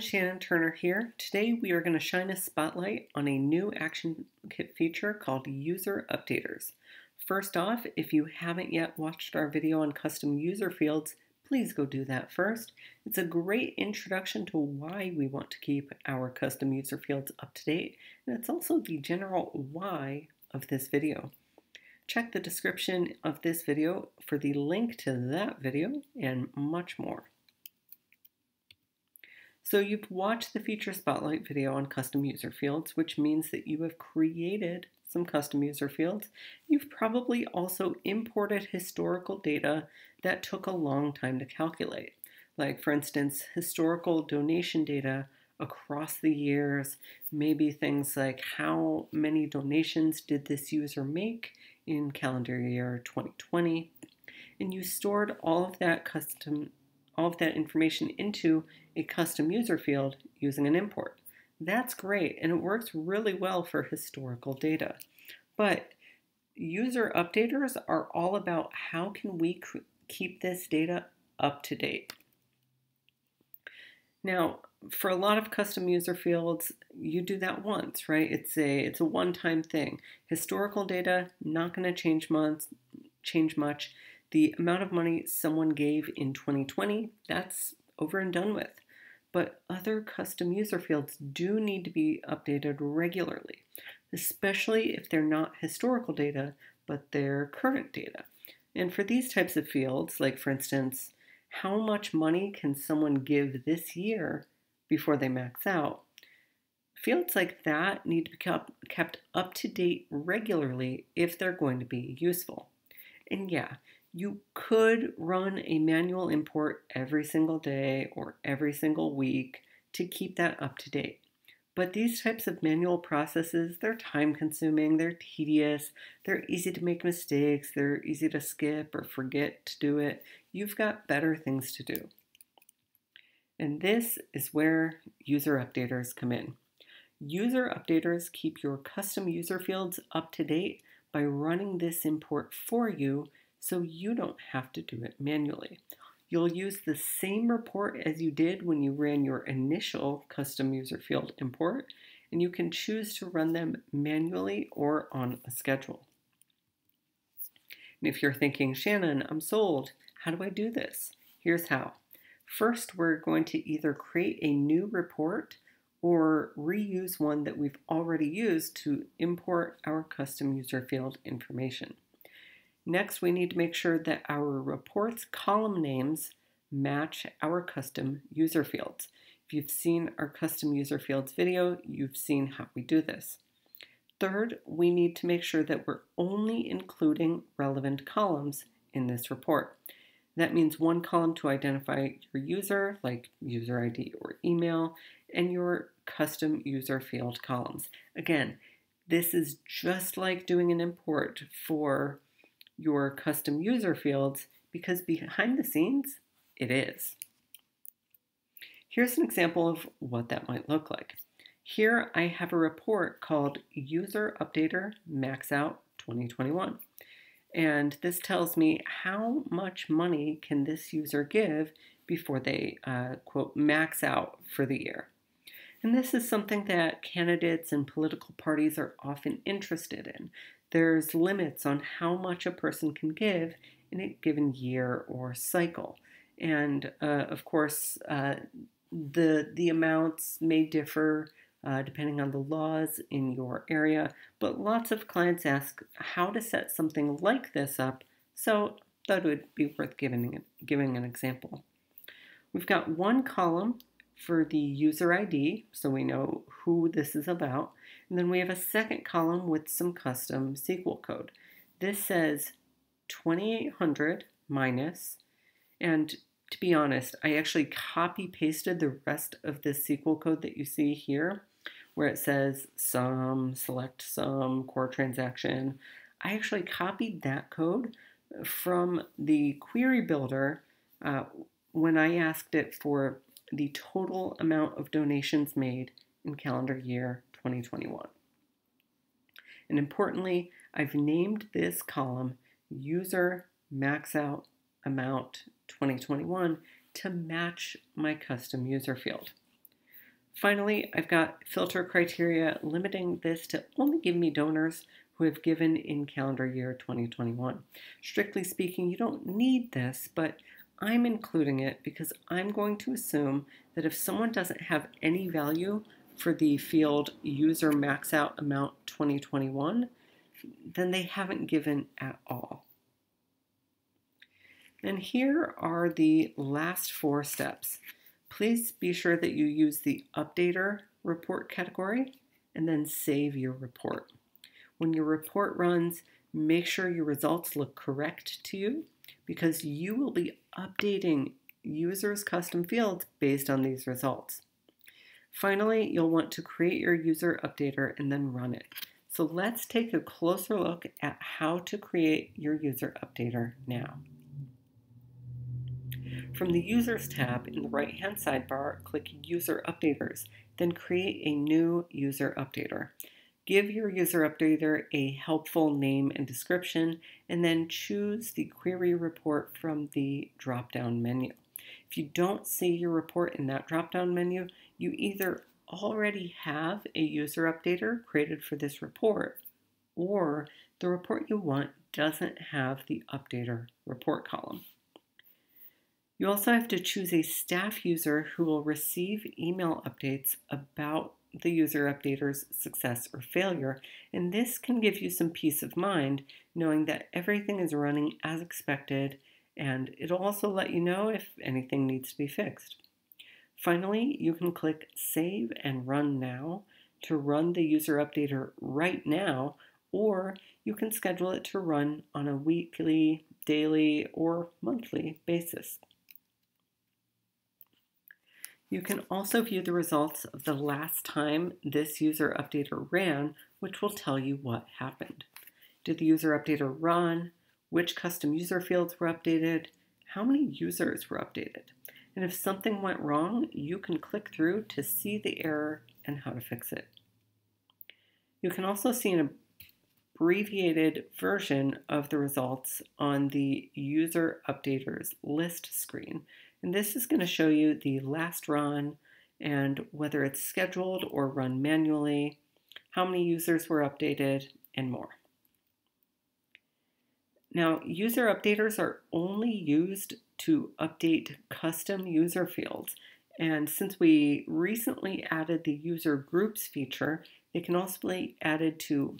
Shannon Turner here. Today we are going to shine a spotlight on a new ActionKit feature called User Updaters. First off, if you haven't yet watched our video on custom user fields, please go do that first. It's a great introduction to why we want to keep our custom user fields up to date, and it's also the general why of this video. Check the description of this video for the link to that video and much more. So you've watched the feature spotlight video on custom user fields, which means that you have created some custom user fields. You've probably also imported historical data that took a long time to calculate. Like for instance, historical donation data across the years, maybe things like how many donations did this user make in calendar year 2020. And you stored all of that custom all of that information into a custom user field using an import. That's great, and it works really well for historical data. But user updaters are all about how can we keep this data up to date. Now, for a lot of custom user fields, you do that once, right? It's a it's a one-time thing. Historical data not going to change months, change much. The amount of money someone gave in 2020, that's over and done with. But other custom user fields do need to be updated regularly, especially if they're not historical data, but they're current data. And for these types of fields, like for instance, how much money can someone give this year before they max out? Fields like that need to be kept up to date regularly if they're going to be useful. And yeah, you could run a manual import every single day or every single week to keep that up to date. But these types of manual processes, they're time consuming, they're tedious, they're easy to make mistakes, they're easy to skip or forget to do it. You've got better things to do. And this is where user updaters come in. User updaters keep your custom user fields up to date by running this import for you so you don't have to do it manually. You'll use the same report as you did when you ran your initial custom user field import, and you can choose to run them manually or on a schedule. And if you're thinking, Shannon, I'm sold, how do I do this? Here's how. First, we're going to either create a new report or reuse one that we've already used to import our custom user field information. Next, we need to make sure that our report's column names match our custom user fields. If you've seen our custom user fields video, you've seen how we do this. Third, we need to make sure that we're only including relevant columns in this report. That means one column to identify your user, like user ID or email, and your custom user field columns. Again, this is just like doing an import for your custom user fields because behind the scenes, it is. Here's an example of what that might look like. Here I have a report called User Updater Max Out 2021. And this tells me how much money can this user give before they, uh, quote, max out for the year. And this is something that candidates and political parties are often interested in there's limits on how much a person can give in a given year or cycle. And uh, of course, uh, the, the amounts may differ uh, depending on the laws in your area, but lots of clients ask how to set something like this up, so that would be worth giving, giving an example. We've got one column for the user ID, so we know who this is about. And then we have a second column with some custom SQL code. This says 2800 minus, and to be honest, I actually copy pasted the rest of this SQL code that you see here, where it says sum, select sum, core transaction. I actually copied that code from the query builder uh, when I asked it for the total amount of donations made in calendar year 2021. And importantly, I've named this column User Max Out Amount 2021 to match my custom user field. Finally, I've got filter criteria limiting this to only give me donors who have given in calendar year 2021. Strictly speaking, you don't need this, but I'm including it because I'm going to assume that if someone doesn't have any value for the field user max out amount 2021, then they haven't given at all. And here are the last four steps. Please be sure that you use the Updater report category and then save your report. When your report runs, make sure your results look correct to you because you will be updating users' custom fields based on these results. Finally, you'll want to create your user updater and then run it. So let's take a closer look at how to create your user updater now. From the Users tab in the right-hand sidebar, click User Updaters, then create a new user updater. Give your user updater a helpful name and description, and then choose the query report from the drop-down menu. If you don't see your report in that drop-down menu, you either already have a user updater created for this report, or the report you want doesn't have the updater report column. You also have to choose a staff user who will receive email updates about the user updater's success or failure, and this can give you some peace of mind knowing that everything is running as expected, and it'll also let you know if anything needs to be fixed. Finally, you can click Save and Run Now to run the user updater right now, or you can schedule it to run on a weekly, daily, or monthly basis. You can also view the results of the last time this user updater ran, which will tell you what happened. Did the user updater run? Which custom user fields were updated? How many users were updated? And if something went wrong, you can click through to see the error and how to fix it. You can also see an abbreviated version of the results on the user updaters list screen. And this is going to show you the last run and whether it's scheduled or run manually, how many users were updated, and more. Now, user updaters are only used to update custom user fields. And since we recently added the user groups feature, they can also be added to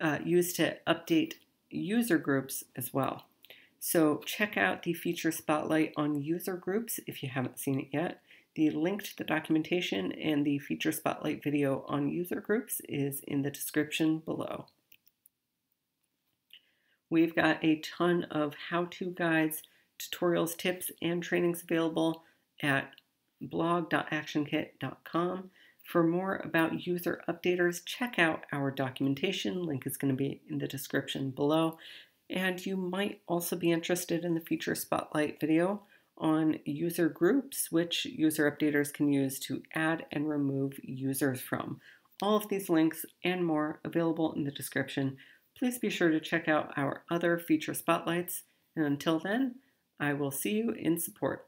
uh, used to update user groups as well. So check out the feature spotlight on user groups if you haven't seen it yet. The link to the documentation and the feature spotlight video on user groups is in the description below. We've got a ton of how-to guides, tutorials, tips, and trainings available at blog.actionkit.com. For more about user updaters, check out our documentation. Link is going to be in the description below. And you might also be interested in the feature spotlight video on user groups, which user updaters can use to add and remove users from. All of these links and more available in the description. Please be sure to check out our other feature spotlights. And until then, I will see you in support.